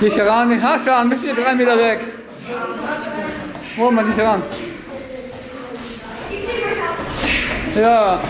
Nicht heran, hast du an, bist du drei Meter weg. Wollen wir nicht heran. Ja.